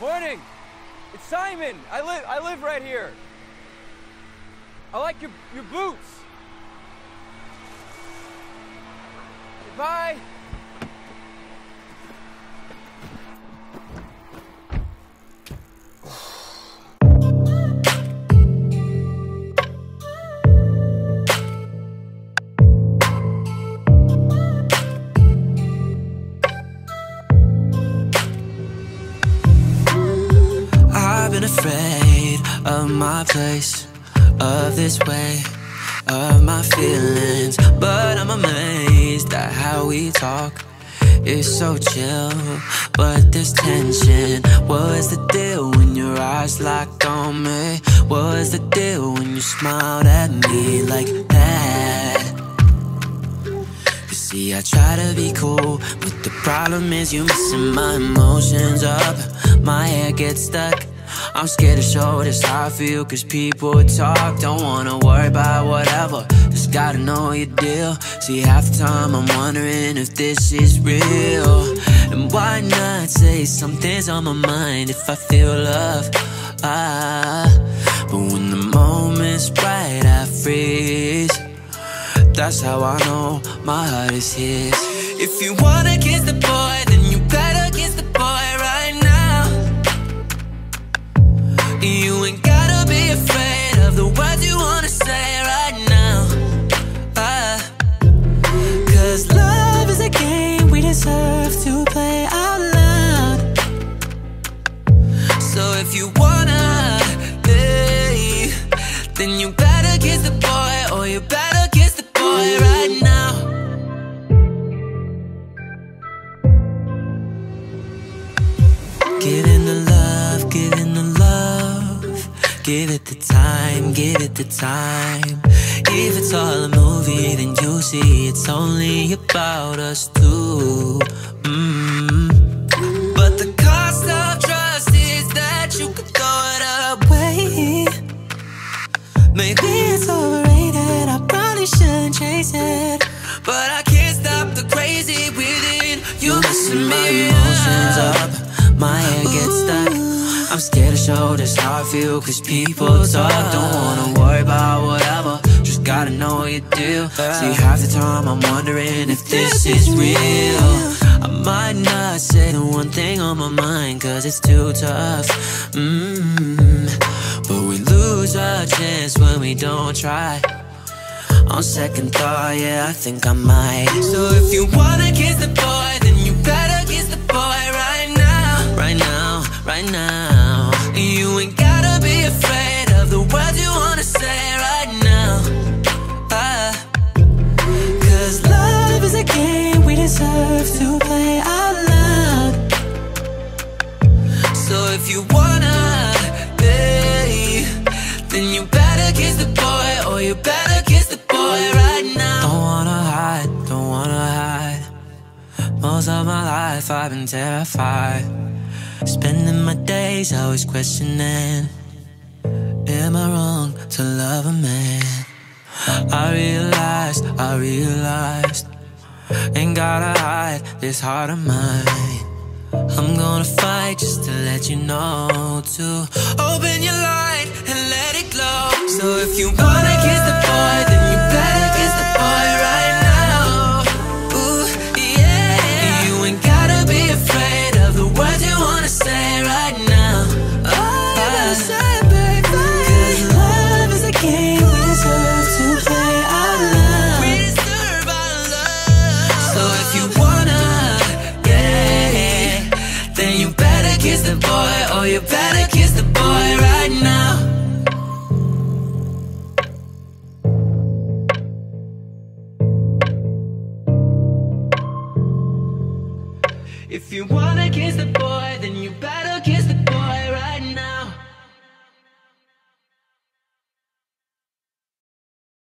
Morning. It's Simon. I live. I live right here. I like your your boots. Bye. Afraid of my place, of this way, of my feelings. But I'm amazed at how we talk. It's so chill, but there's tension. What's the deal when your eyes locked on me? What's the deal when you smiled at me like that? You see, I try to be cool, but the problem is you messing my emotions up. My hair gets stuck. I'm scared to show this how I feel, cause people talk. Don't wanna worry about whatever, just gotta know your deal. See, half the time I'm wondering if this is real. And why not say something's on my mind if I feel love? Ah, but when the moment's right, I freeze. That's how I know my heart is his. If you wanna kiss the boy, then you better kiss the boy, or you better kiss the boy right now. Giving the love, giving the love. Give it the time, give it the time. If it's all a movie, then you see it's only about us two. Mm. Shouldn't chase it. But I can't stop the crazy within. You messing my emotions up, my head gets stuck. I'm scared to show this how I feel, cause people talk. Don't wanna worry about whatever, just gotta know your deal. See, half the time I'm wondering if this is real. I might not say the one thing on my mind, cause it's too tough. Mm. But we lose our chance when we don't try. On second thought, yeah, I think I might. So if you wanna kiss the boy, then you better kiss the boy right now. Right now, right now. You ain't gotta be afraid of the words you wanna say right now. Ah. Cause love is a game we deserve to play out loud. So if you wanna, hey, then you better kiss the boy, or you better kiss the boy Most of my life I've been terrified. Spending my days always questioning Am I wrong to love a man? I realized, I realized Ain't gotta hide this heart of mine I'm gonna fight just to let you know To open your light and let it glow So if you wanna kiss the if you wanna, yeah. Then you better kiss the boy Or you better kiss the boy right now. If you wanna kiss the boy, then you better kiss